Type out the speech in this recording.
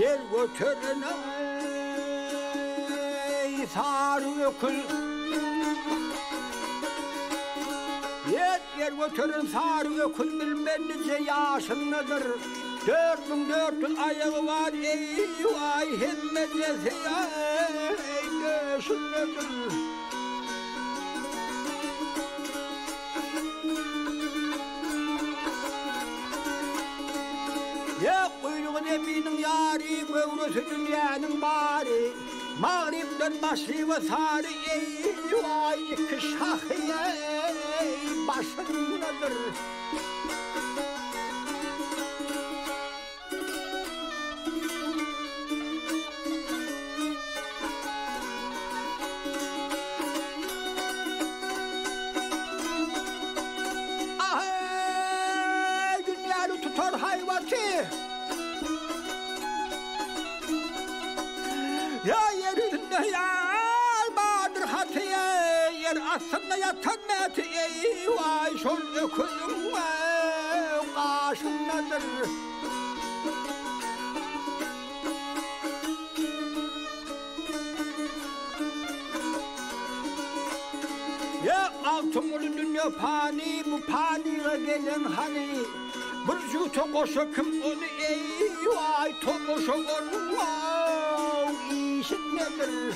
yer götürene sarı ökül Yer yer götürün ökül bilmenize yaşın nedir? Dört bin dört yüz ayağı var ey vay hemmedesi ey yaşın nedir Ya kuyruğun eminin yari, kövrüsü dünyanın bari. Mağribden başı ve sarı ey ay kış ey başın nedir? Tutar hayvatı. Ya yerinde yar vardır hatiye Yer aslında yatan neti vay şol öküzüm vay Kaşın nedir Altın ulu dünya pani bu paniye gelen hani? Bir juta koşa kim onu ey vay to koşa onu vay işin nedir